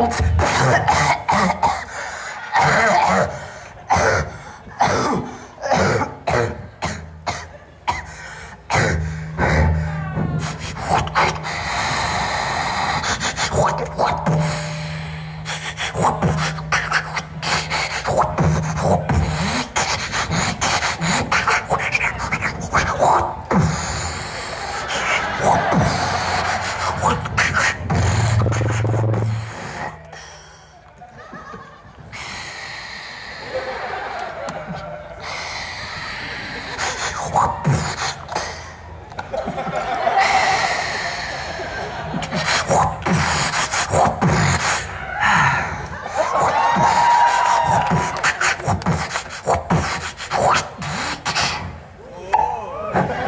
What? Oh.